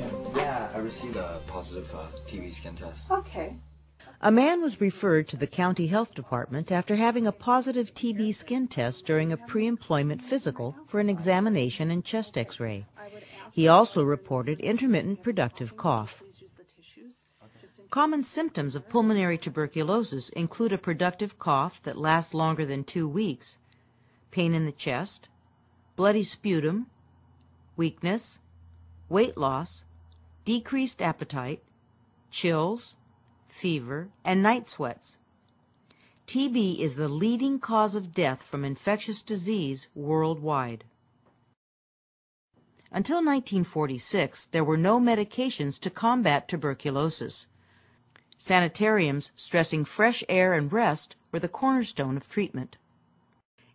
Good. Yeah, I received a positive uh, TB skin test. Okay. A man was referred to the county health department after having a positive TB skin test during a pre-employment physical for an examination and chest x-ray. He also reported intermittent productive cough. Common symptoms of pulmonary tuberculosis include a productive cough that lasts longer than two weeks, pain in the chest, bloody sputum, weakness, weight loss, decreased appetite, chills, fever, and night sweats. TB is the leading cause of death from infectious disease worldwide. Until 1946, there were no medications to combat tuberculosis. Sanitariums stressing fresh air and rest were the cornerstone of treatment.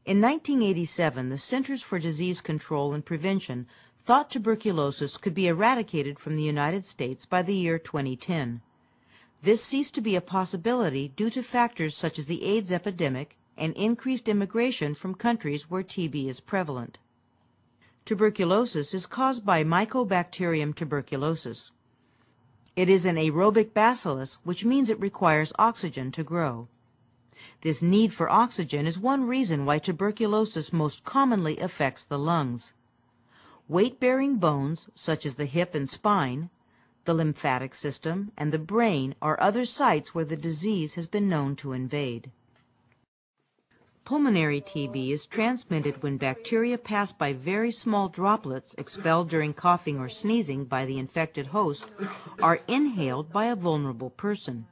In 1987, the Centers for Disease Control and Prevention thought tuberculosis could be eradicated from the United States by the year 2010. This ceased to be a possibility due to factors such as the AIDS epidemic and increased immigration from countries where TB is prevalent. Tuberculosis is caused by Mycobacterium tuberculosis. It is an aerobic bacillus, which means it requires oxygen to grow. This need for oxygen is one reason why tuberculosis most commonly affects the lungs. Weight-bearing bones, such as the hip and spine, the lymphatic system, and the brain are other sites where the disease has been known to invade. Pulmonary TB is transmitted when bacteria pass by very small droplets expelled during coughing or sneezing by the infected host are inhaled by a vulnerable person.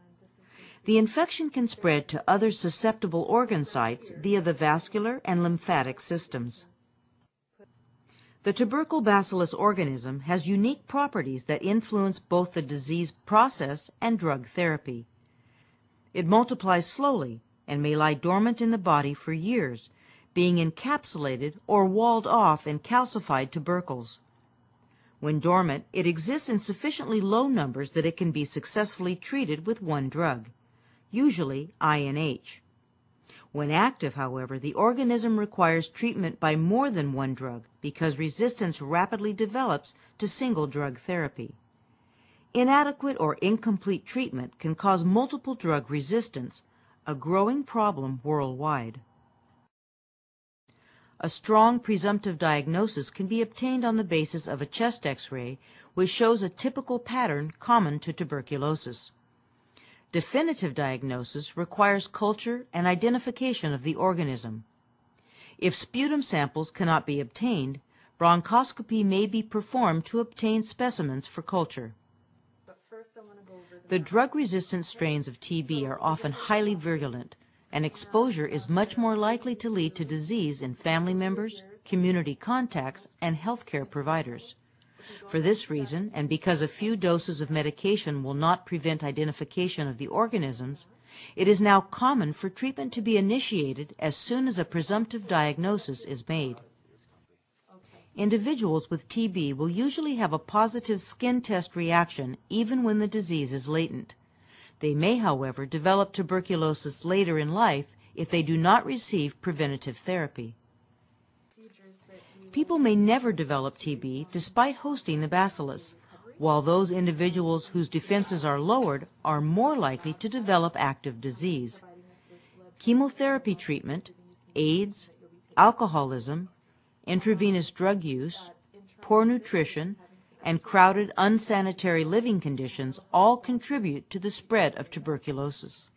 The infection can spread to other susceptible organ sites via the vascular and lymphatic systems. The tubercle bacillus organism has unique properties that influence both the disease process and drug therapy. It multiplies slowly and may lie dormant in the body for years, being encapsulated or walled off in calcified tubercles. When dormant, it exists in sufficiently low numbers that it can be successfully treated with one drug, usually INH. When active, however, the organism requires treatment by more than one drug because resistance rapidly develops to single drug therapy. Inadequate or incomplete treatment can cause multiple drug resistance, a growing problem worldwide. A strong presumptive diagnosis can be obtained on the basis of a chest x-ray which shows a typical pattern common to tuberculosis. Definitive diagnosis requires culture and identification of the organism. If sputum samples cannot be obtained, bronchoscopy may be performed to obtain specimens for culture. The drug-resistant strains of TB are often highly virulent, and exposure is much more likely to lead to disease in family members, community contacts, and healthcare providers. For this reason, and because a few doses of medication will not prevent identification of the organisms, it is now common for treatment to be initiated as soon as a presumptive diagnosis is made. Individuals with TB will usually have a positive skin test reaction even when the disease is latent. They may, however, develop tuberculosis later in life if they do not receive preventative therapy. People may never develop TB despite hosting the bacillus, while those individuals whose defenses are lowered are more likely to develop active disease. Chemotherapy treatment, AIDS, alcoholism, intravenous drug use, poor nutrition, and crowded unsanitary living conditions all contribute to the spread of tuberculosis.